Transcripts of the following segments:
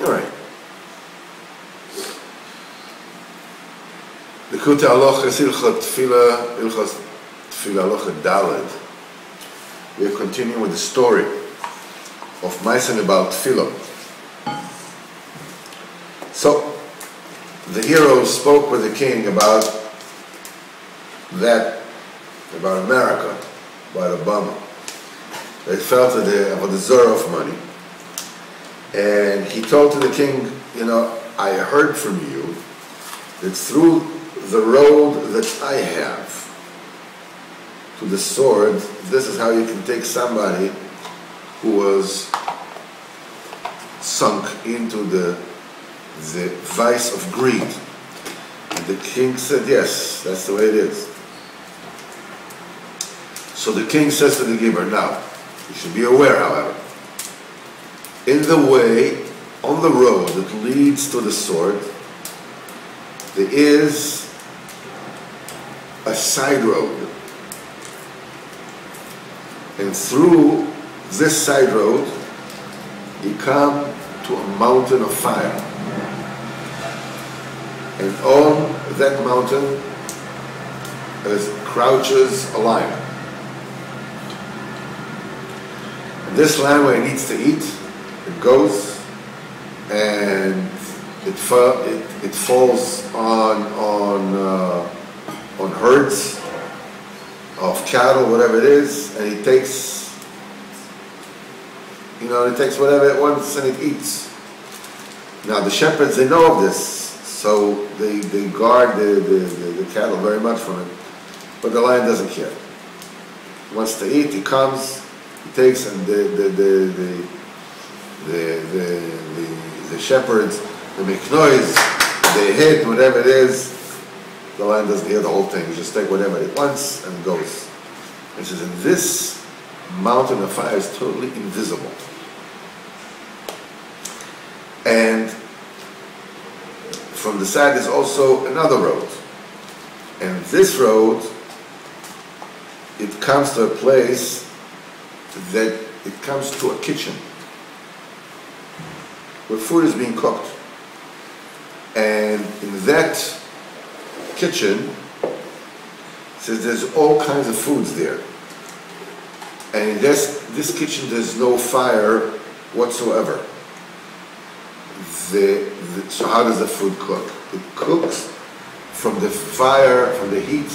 All right. Likutei Halachos Ilchot Tefillah Ilchot Tefillah Halachot Daled. We are continuing with the story of Meissen about Tefillah. So, the hero spoke with the king about that, about America, about Obama. They felt that they about the Zora of money. And he told to the king, you know, I heard from you that through the road that I have to the sword, this is how you can take somebody who was sunk into the, the vice of greed. And the king said, yes, that's the way it is. So the king says to the gibor, now, you should be aware, however, in the way, on the road that leads to the sword, there is a side road. And through this side road, you come to a mountain of fire. And on that mountain is crouches a lion. And this lion, where he needs to eat, it goes and it, fa- it, it falls on, on, uh, on herds of cattle, whatever it is, and it takes, you know, it takes whatever it wants and it eats. Now the shepherds, they know of this, so they, they guard the, the, the, the cattle very much from it. But the lion doesn't care. Wants to eat, he comes, he takes, and the, the, the, the, the, the, the, the shepherds, they make noise, they hit, whatever it is, the lion doesn't hear the whole thing. He just take whatever it wants and goes. It says, and this mountain of fire is totally invisible. And from the side is also another road. And this road, it comes to a place that it comes to a kitchen where food is being cooked. And in that kitchen, says there's all kinds of foods there. And in this, this kitchen, there's no fire whatsoever. The, the, so how does the food cook? It cooks from the fire, from the heat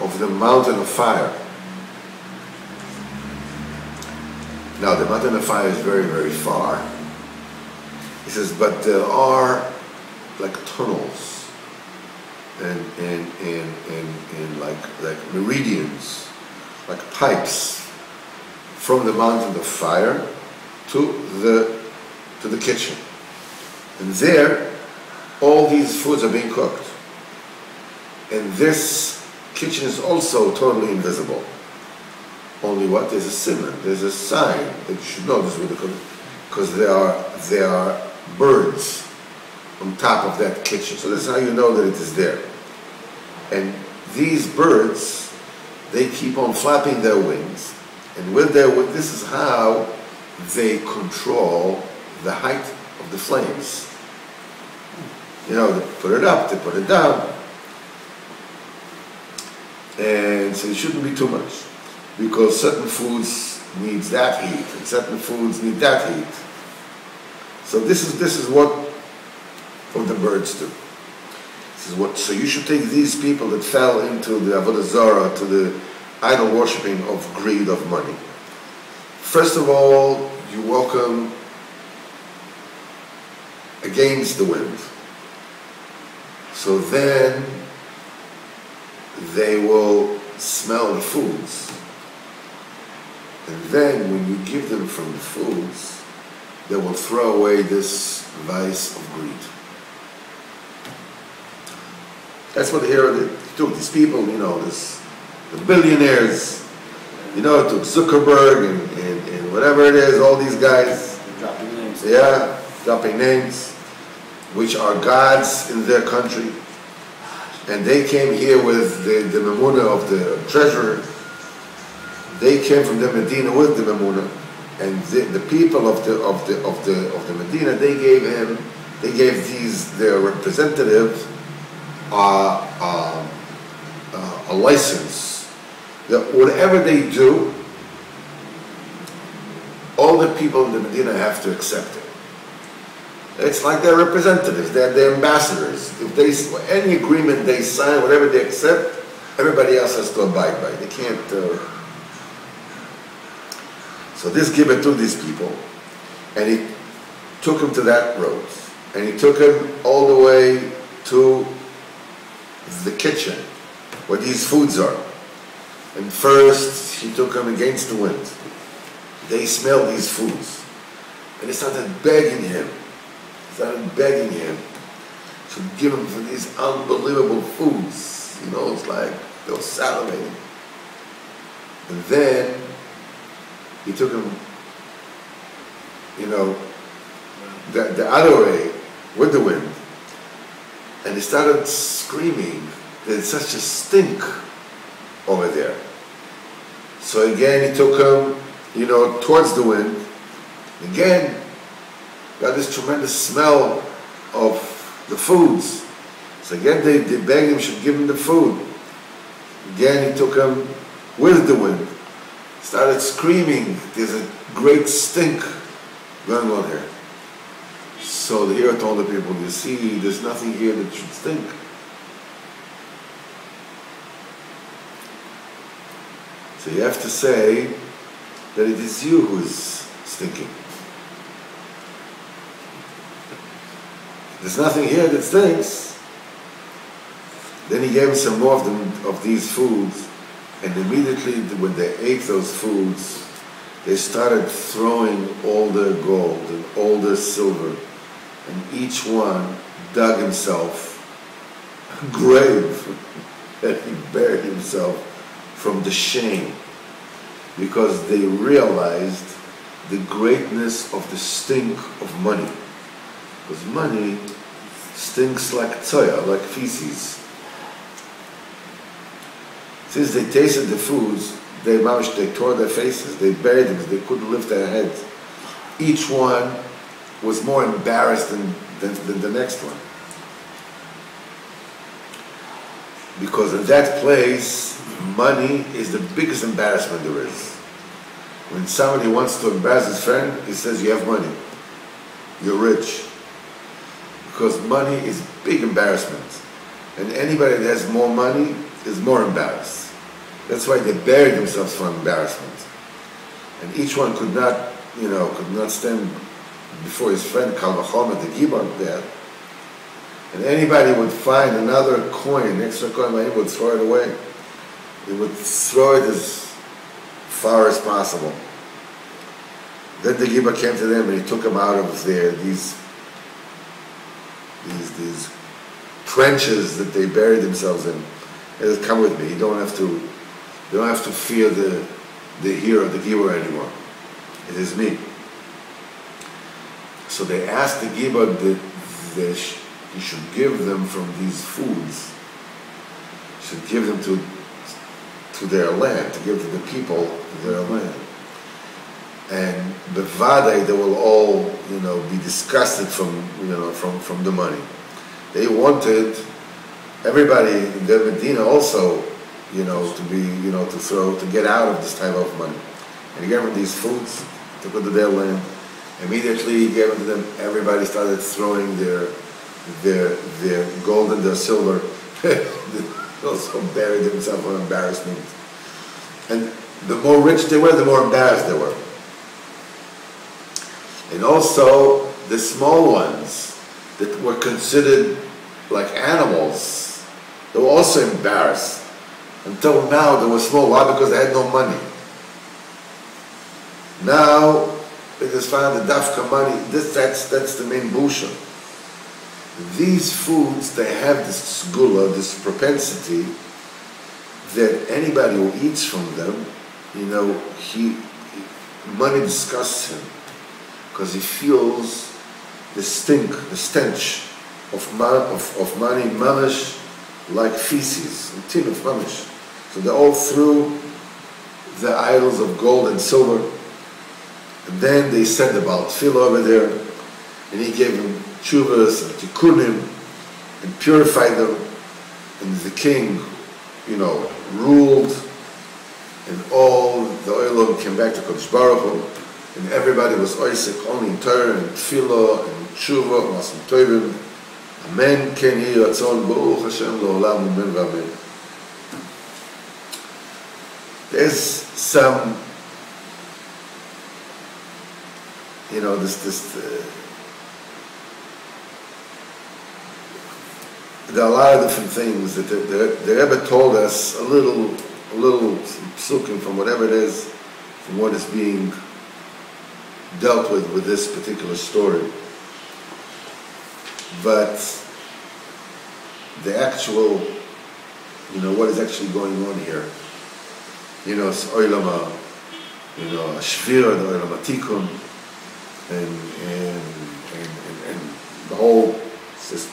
of the mountain of fire. Now the mountain of fire is very, very far. He says, but there are like tunnels and, and, and, and, and like, like meridians, like pipes from the mountain of fire to the, to the kitchen. And there, all these foods are being cooked. And this kitchen is also totally invisible. Only what? There's a simon, there's a sign that you should know this is where what because they are, there are birds on top of that kitchen. So that's how you know that it is there. And these birds, they keep on flapping their wings. And with their this is how they control the height of the flames. You know, they put it up, they put it down. And so it shouldn't be too much. Because certain foods needs that heat, and certain foods need that heat. So this is this is what what the birds do. This is what. So you should take these people that fell into the avodah zarah, to the idol worshipping of greed of money. First of all, you welcome against the wind. So then they will smell the foods. And then when you give them from the foods, they will throw away this vice of greed. That's what the hero took these people, you know, this, the billionaires, you know, took Zuckerberg and, and, and whatever it is, all these guys. Dropping names. Yeah, dropping names, which are gods in their country. And they came here with the, the Memuna of the treasurer. They came from the Medina with the Memuna. And the, the people of the of the of the of the Medina, they gave him, they gave these their representatives uh, uh, uh, a license that whatever they do, all the people in the Medina have to accept it. It's like their representatives, they're their ambassadors. If they any agreement they sign, whatever they accept, everybody else has to abide by. They can't. So this gibor took these people, and he took them to that road, and he took them all the way to the kitchen, where these foods are. And first, he took them against the wind. They smelled these foods, and they started begging him started begging him to give him for these unbelievable foods. You know, it's like they were salivating. And then he took him, you know, the, the other way with the wind. And he started screaming, there's such a stink over there. So again, he took him, you know, towards the wind. Again, got this tremendous smell of the foods. So again, they, they begged him, should give him the food. Again, he took him with the wind. Started screaming, there's a great stink going on here. So the hero told the people, you see, there's nothing here that should stink. So you have to say that it is you who is stinking. There's nothing here that stinks. Then he gave them some more of, them, of these foods, and immediately when they ate those foods, they started throwing all their gold and all their silver, and each one dug himself a grave, and he buried himself from the shame, because they realized the greatness of the stink of money. Because money stinks like tzoya, like feces. Since they tasted the foods, they mouched, they tore their faces, they buried them, they couldn't lift their heads. Each one was more embarrassed than, than, than the next one. Because in that place, money is the biggest embarrassment there is. When somebody wants to embarrass his friend, he says, you have money. You're rich because money is big embarrassment. And anybody that has more money is more embarrassed. That's why they buried themselves from embarrassment. And each one could not, you know, could not stand before his friend Kalvachom at the Gibon there. And anybody would find another coin, an extra coin, he would throw it away. He would throw it as far as possible. Then the Giba came to them and he took them out of there, these these these trenches that they buried themselves in. Come with me. You don't have to you don't have to fear the the hero, the gibor anymore. It is me. So they asked the gibor that, that he should give them from these foods. Should give them to to their land, to give to the people their land and the Vade, they will all, you know, be disgusted from, you know, from, from the money. They wanted everybody in the Medina also, you know, to be, you know, to throw, to get out of this type of money. And he gave them these foods to put to their land. Immediately he gave them to them, everybody started throwing their, their, their gold and their silver. also buried themselves in embarrassment. And the more rich they were, the more embarrassed they were. And also the small ones that were considered like animals, they were also embarrassed. Until now they were small. Why? Because they had no money. Now they just found the dafka money. This, that's, that's the main busha. These foods, they have this gula, this propensity that anybody who eats from them, you know, he, money disgusts him because he feels the stink, the stench of, of, of money, mamish, like feces, a tin of mamish. So they all threw the idols of gold and silver, And then they sent Baal Tefillah over there, and he gave them chuvas and tikkunim, and purified them. And the king, you know, ruled, and all the oilom came back to Kodesh Baruch Hu, and everybody was oisik only in Torah and tefillah and tshuva and Amen, ken yehi ratzon, Baruch Hashem, Olam, amen, v'amen. There's some, you know, this, this, uh, there are a lot of different things that the, the, the Rebbe told us a little, a little psukim from whatever it is, from what is being dealt with with this particular story. But the actual, you know, what is actually going on here? You know, it's oilama, you know, shvira, the oilama tikkun, and, and, and, and, the whole, just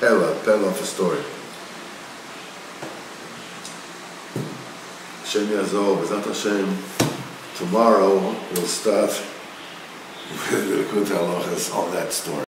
Pella, Pella of a story. Hashem Yazor, Bezat Hashem, tomorrow we'll start with the Halachos on that story.